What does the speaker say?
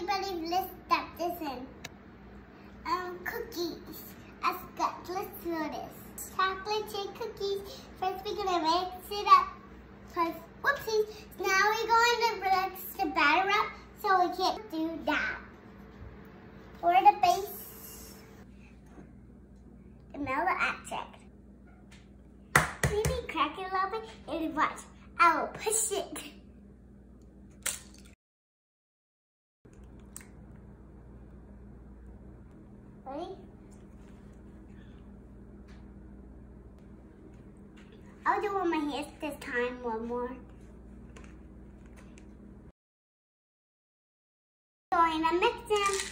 everybody, let's step this in. Um, cookies. Let's, get, let's do this. Chocolate chip cookies. First we're gonna mix it up. First, whoopsies. Now we're going to mix the batter up so we can't do that. For the base, vanilla extract. Maybe crack it a little bit and watch. I will push it. Ready? I'll do it on my hands this time one more. Going to mix